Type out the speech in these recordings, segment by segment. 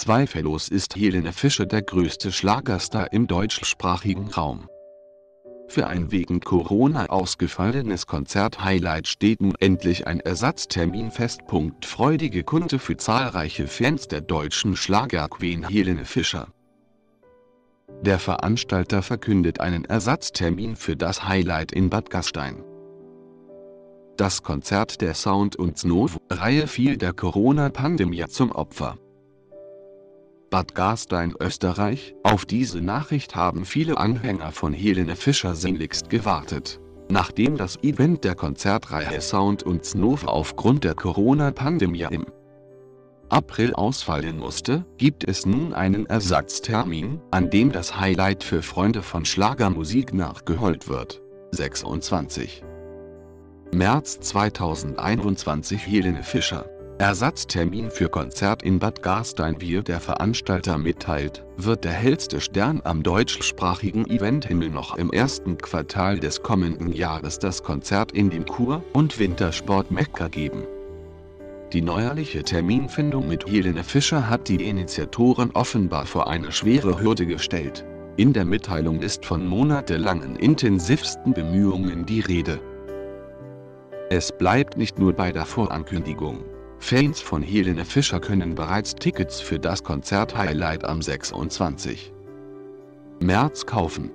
Zweifellos ist Helene Fischer der größte Schlagerstar im deutschsprachigen Raum. Für ein wegen Corona ausgefallenes Konzert-Highlight steht nun endlich ein Ersatztermin fest. Freudige Kunde für zahlreiche Fans der deutschen Schlagerqueen Helene Fischer. Der Veranstalter verkündet einen Ersatztermin für das Highlight in Bad Gastein. Das Konzert der Sound und Snow-Reihe fiel der Corona-Pandemie zum Opfer. Bad Gastein Österreich. Auf diese Nachricht haben viele Anhänger von Helene Fischer sehnlichst gewartet. Nachdem das Event der Konzertreihe Sound und Snow aufgrund der Corona-Pandemie im April ausfallen musste, gibt es nun einen Ersatztermin, an dem das Highlight für Freunde von Schlagermusik nachgeholt wird. 26. März 2021 Helene Fischer Ersatztermin für Konzert in Bad Gastein Wie der Veranstalter mitteilt, wird der hellste Stern am deutschsprachigen Eventhimmel noch im ersten Quartal des kommenden Jahres das Konzert in dem Kur- und Wintersport Mekka geben. Die neuerliche Terminfindung mit Helene Fischer hat die Initiatoren offenbar vor eine schwere Hürde gestellt. In der Mitteilung ist von monatelangen intensivsten Bemühungen die Rede. Es bleibt nicht nur bei der Vorankündigung. Fans von Helene Fischer können bereits Tickets für das Konzert-Highlight am 26. März kaufen.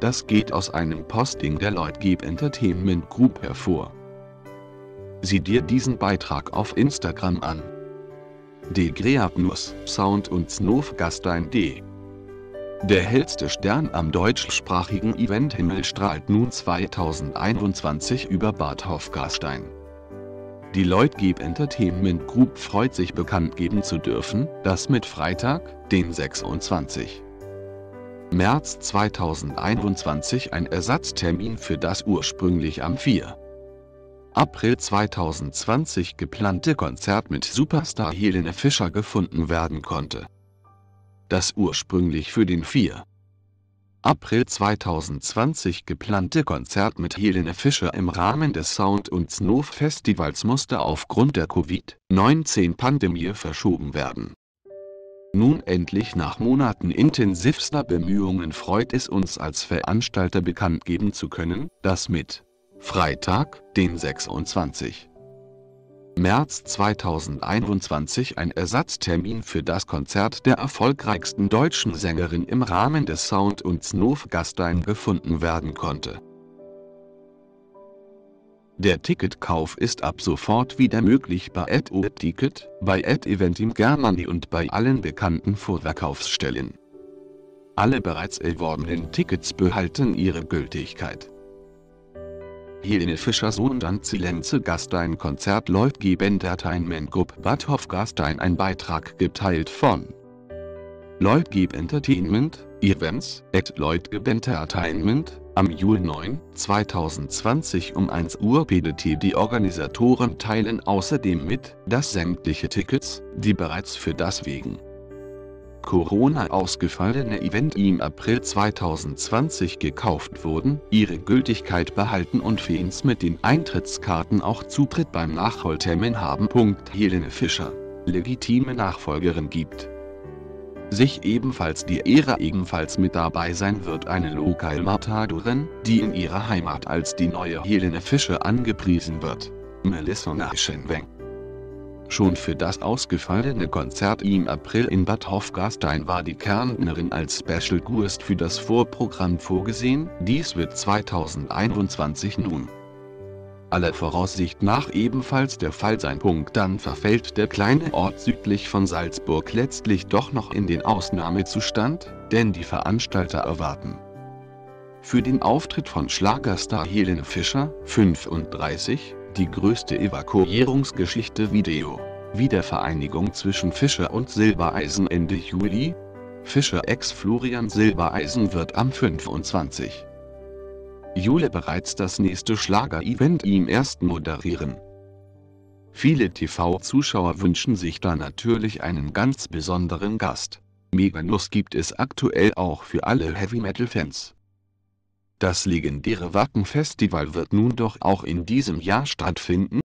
Das geht aus einem Posting der Lloyd Entertainment Group hervor. Sieh dir diesen Beitrag auf Instagram an. De Greatnus, Sound und Snoof Gastein D. Der hellste Stern am deutschsprachigen Eventhimmel strahlt nun 2021 über Bad Hofgastein. Die Lloyd Entertainment Group freut sich bekannt geben zu dürfen, dass mit Freitag, den 26. März 2021 ein Ersatztermin für das ursprünglich am 4. April 2020 geplante Konzert mit Superstar Helene Fischer gefunden werden konnte. Das ursprünglich für den 4. April 2020 geplante Konzert mit Helene Fischer im Rahmen des Sound und Snow Festivals musste aufgrund der Covid-19-Pandemie verschoben werden. Nun endlich nach Monaten intensivster Bemühungen freut es uns als Veranstalter bekannt geben zu können, dass mit Freitag, den 26. März 2021 ein Ersatztermin für das Konzert der erfolgreichsten deutschen Sängerin im Rahmen des Sound und Snow Gastein gefunden werden konnte. Der Ticketkauf ist ab sofort wieder möglich bei AdO-Ticket, bei Ad-Event in Germany und bei allen bekannten Vorverkaufsstellen. Alle bereits erworbenen Tickets behalten ihre Gültigkeit. Helene Fischer Sohn dann Zilenze Gastein Konzert läuft Entertainment Group Bad Hofgastein ein Beitrag geteilt von Lloyd Entertainment, Events, at Lloyd Entertainment, am Juli 9, 2020 um 1 Uhr. PDT Die Organisatoren teilen außerdem mit, dass sämtliche Tickets, die bereits für das wegen Corona ausgefallene Event im April 2020 gekauft wurden, ihre Gültigkeit behalten und Fans mit den Eintrittskarten auch Zutritt beim Nachholtermin haben. Helene Fischer, legitime Nachfolgerin gibt sich ebenfalls die Ära ebenfalls mit dabei sein wird eine Lokalmatadorin, die in ihrer Heimat als die neue Helene Fischer angepriesen wird. Melissa Naschenweng Schon für das ausgefallene Konzert im April in Bad Hofgastein war die Kärntnerin als Special Guest für das Vorprogramm vorgesehen, dies wird 2021 nun. Aller Voraussicht nach ebenfalls der Fall sein. Dann verfällt der kleine Ort südlich von Salzburg letztlich doch noch in den Ausnahmezustand, denn die Veranstalter erwarten für den Auftritt von Schlagerstar Helene Fischer, 35, die größte Evakuierungsgeschichte Video. Wiedervereinigung zwischen Fischer und Silbereisen Ende Juli. Fischer ex Florian Silbereisen wird am 25. Juli bereits das nächste Schlager-Event ihm erst moderieren. Viele TV-Zuschauer wünschen sich da natürlich einen ganz besonderen Gast. Meganuss gibt es aktuell auch für alle Heavy-Metal-Fans. Das legendäre Wacken-Festival wird nun doch auch in diesem Jahr stattfinden,